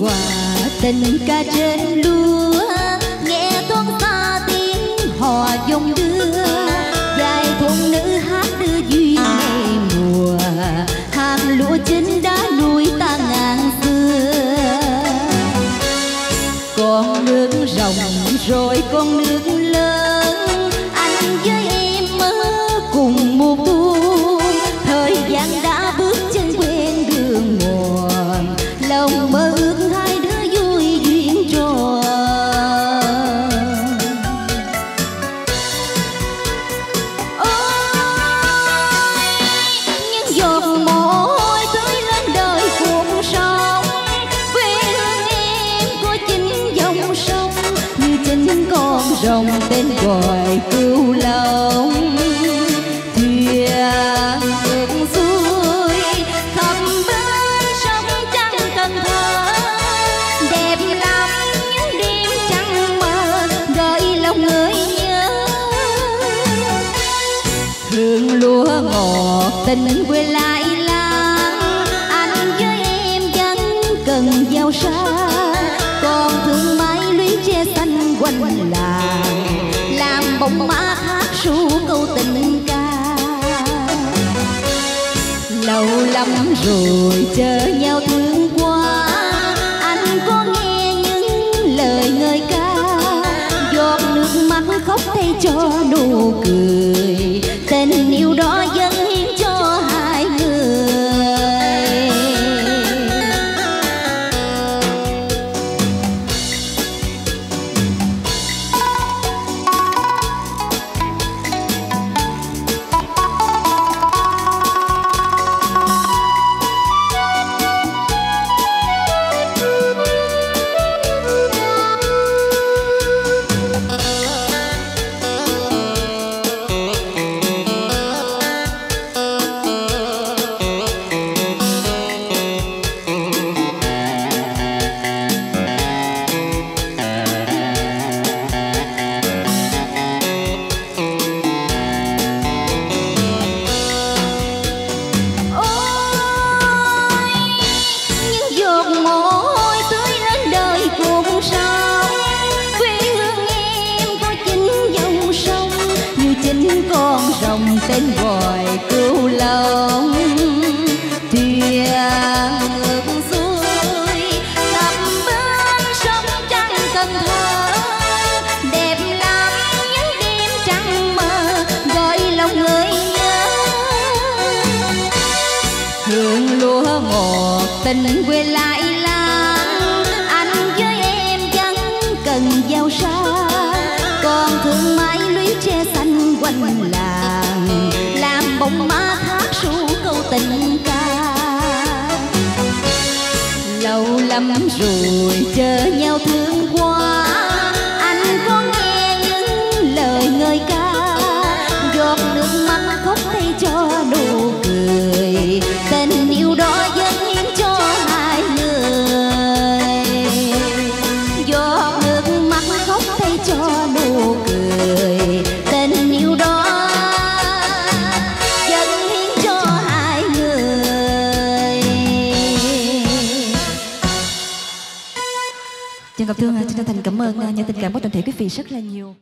quà. Tình ca trên lúa, nghe thoáng xa tiếng hò dòng đưa. Dài thôn nữ hát đưa duyên ngày mùa hạt lúa chín đã nuôi ta ngàn xưa. Con nước rồng rồi con nước rồng tên gọi cứu lòng, thuyền ngược xuôi khắp bến sông trắng cần thơ. Đẹp lắm những đêm trăng mơ gợi lòng người nhớ. Hương lúa ngọt tình quê lại làng anh với em vẫn cần giao sang còn thương mái lũy che xanh quanh làng bóng má hát ru câu tình ca. Lâu lắm rồi chờ nhau thương qua anh có nghe những lời ngợi ca. Giọt nước mắt khóc thay cho nụ cười tình quê lại làng anh với em vẫn cần giao xa còn thương mãi lũy tre xanh quanh làng, làm bóng mát lắm rồi chơi. Trần Ngọc Thương, à, xin chân thành cảm ơn à, những tình cảm của toàn thể quý vị rất là nhiều.